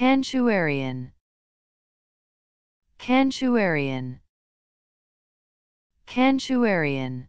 Cantuarian. Cantuarian. Cantuarian.